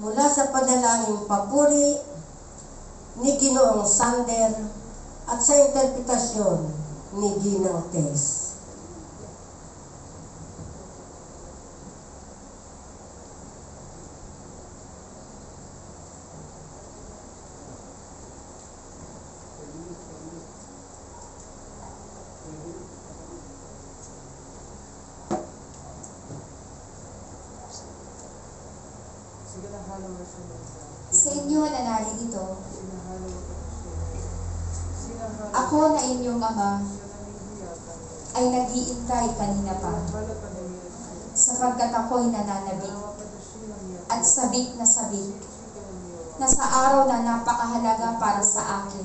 mula sa panalangin papuri ni Ginoong Sander at sa interpretasyon ni Ginang Tess. Sa inyo na naririto, ako na inyong ama ay nag-iintay kanina pa, sapagkat ako'y nananabik at sabik na sabik na sa araw na napakahalaga para sa akin,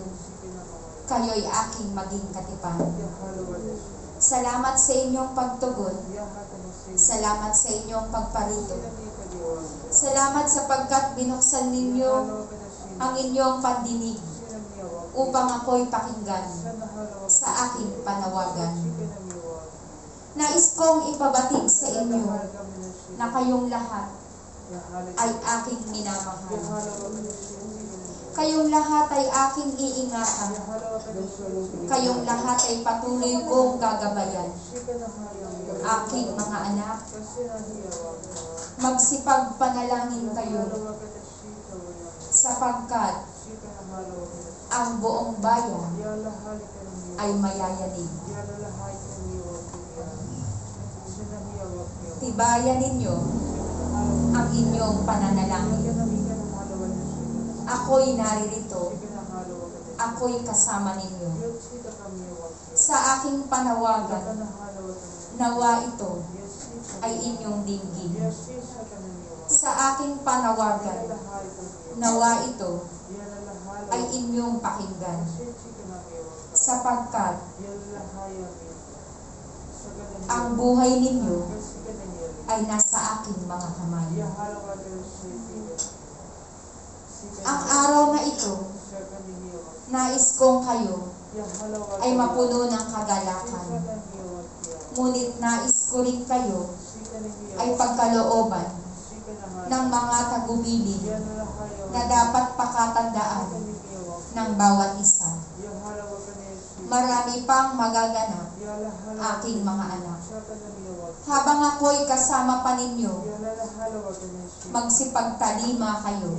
kayo'y aking maging katipan. Salamat sa inyong pagtugon, salamat sa inyong pagparito, salamat sapagkat binuksan ninyo ang inyong pandinig upang ako'y pakinggan sa aking panawagan. Nais kong ipabatid sa inyo na kayong lahat ay aking minamahal. Kayong lahat ay aking iingatan. Kayong lahat ay patuloy kong gagabayan. Aking mga anak, wag. magsipagpanalangin kayo sapagkat ang buong bayan ay mayayanig. Tibayan ninyo ang inyong pananalangin. Ako'y naririto. Ako'y kasama ninyo. Sa aking panawagan, nawa ito ay inyong dinggin. Sa aking panawagan, nawa ito ay inyong pakinggan. Sapagkat ang buhay ninyo ay nasa aking mga kamay. Ang araw na ito, nais kong kayo ay mapuno ng kagalakan. Ngunit nais ko rin kayo ay pagkalooban ng mga tagubilin na dapat pakatandaan ng bawat isa. Marami pang magaganap aking mga anak. Habang ako'y kasama pa ninyo, magsipagtalima kayo.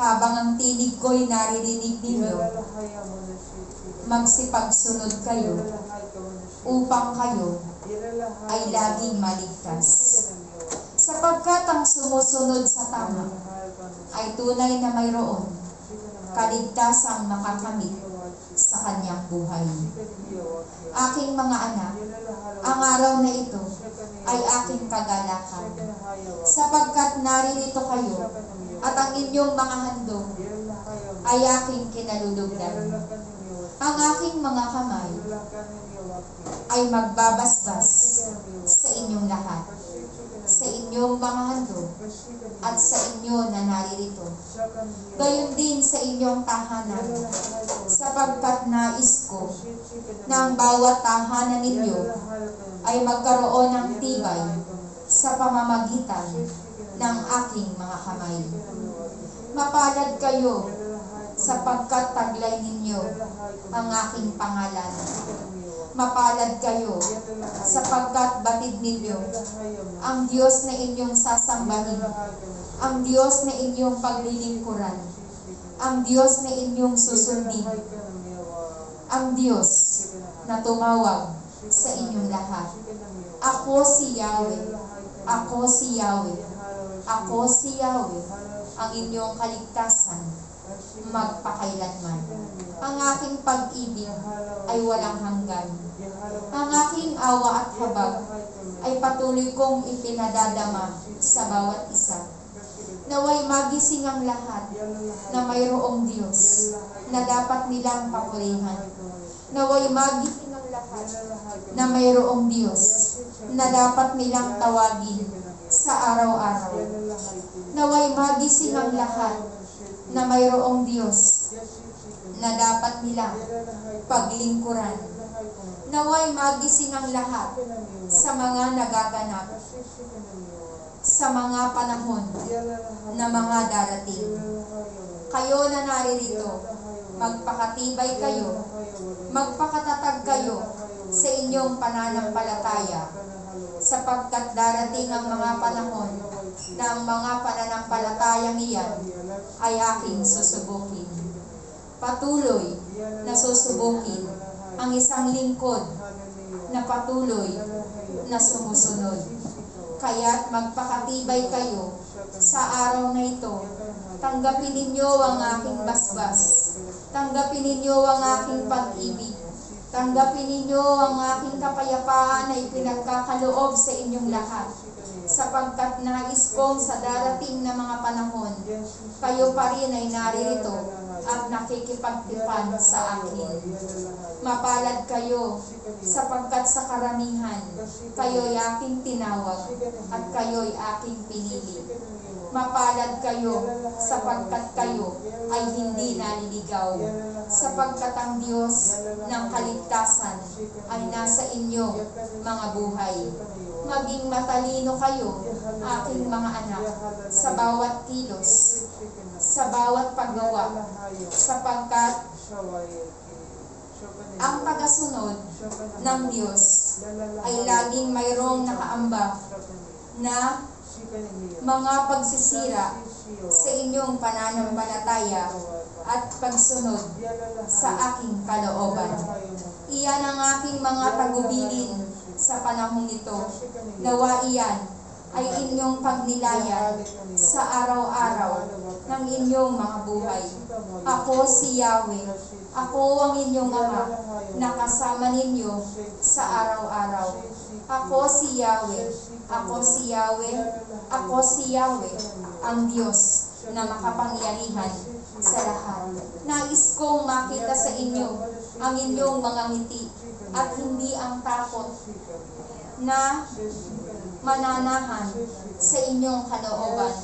Habang ang tinig ko'y naririnig ninyo, magsipagsunod kayo upang kayo ay laging maligtas. Sapagkat ang sumusunod sa tama ay tunay na mayroon kaligtasang makakamit sa kanyang buhay. Aking mga anak, ang araw na ito ay aking kagalakan sapagkat naririto kayo at ang inyong mga handog ay aking kinalulugdan. Ang aking mga kamay ay magbabasbas sa inyong lahat, sa inyong mga handog at sa inyo na naririto. Gayon din sa inyong tahanan, sapagkat nais ko na ang bawat tahanan ninyo ay magkaroon ng tibay sa pamamagitan ng aking mga kamay. Mapalad kayo sapagkat taglay ninyo ang aking pangalan. Mapalad kayo sapagkat batid ninyo. Ang Diyos na inyong sasambahin, ang Diyos na inyong paglilingkuran, ang Diyos na inyong susundin, ang Diyos na tumawag sa inyong lahat. Ako si Yahweh, ako si Yahweh, ako si Yahweh, ang inyong kaligtasan magpakailanman. Ang aking pag-ibig ay walang hanggan. Ang aking awa at habag ay patuloy kong ipinadadama sa bawat isa. Naway magising ang lahat na mayroong Diyos na dapat nilang papurihan. Naway magising ang lahat na mayroong Diyos na dapat nilang tawagin sa araw-araw. Naway magising ang lahat na mayroong Diyos na dapat nilang paglingkuran. Naway magising ang lahat sa mga nagaganap sa sa mga panahon na mga darating. Kayo na naririto, magpakatibay kayo, magpakatatag kayo sa inyong pananampalataya, sapagkat darating ang mga panahon na ang mga pananampalatayang iyan ay aking susubukin. Patuloy na susubukin ang isang lingkod na patuloy na sumusunod. Kaya't magpakatibay kayo sa araw na ito. Tanggapin ninyo ang aking basbas. Tanggapin ninyo ang aking pag-ibig. Tanggapin ninyo ang aking kapayapaan na ipinagkakaloob sa inyong lahat. Sapagkat nais kong sa darating na mga panahon, kayo pa rin ay naririto at nakikipagtipan sa akin. Mapalad kayo sapagkat sa karamihan, kayo'y aking tinawag at kayo'y aking pinili. Mapalad kayo sapagkat kayo ay hindi naliligaw, sapagkat ang Diyos ng kaligtasan ay nasa inyo, mga buhay. Maging matalino kayo, aking mga anak, sa bawat kilos, sa bawat paggawa, sapagkat ang tagasunod ng Diyos ay laging mayroong nakaambag na mga pagsisira sa inyong pananampalataya at pagsunod sa aking kalooban. Iyan ang aking mga tagubilin sa panahong ito. Nawa iyan ay inyong pagnilayan sa araw-araw ng inyong mga buhay. Ako si Yahweh. Ako ang inyong ama na kasama ninyo sa araw-araw. Ako si Yahweh. Ako si Yahweh. Ako si Yahweh, ang Diyos na makapangyarihan sa lahat. Nais kong makita sa inyo ang inyong mga ngiti at hindi ang takot na mananahan sa inyong kalooban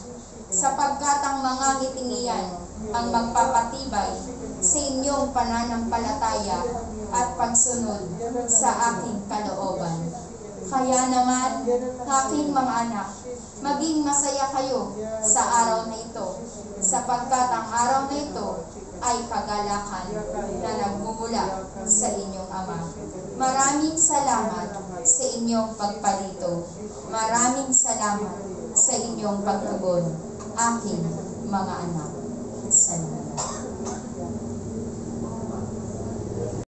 sapagkat ang mga ngiting iyan ang magpapatibay sa inyong pananampalataya at pagsunod sa aking kalooban. Kaya naman, aking mga anak, maging masaya kayo sa araw na ito, sapagkat ang araw na ito ay kagalakan na nagmumula sa inyong Ama. Maraming salamat sa inyong pagpalito. Maraming salamat sa inyong pagtugon, aking mga anak. Salamat.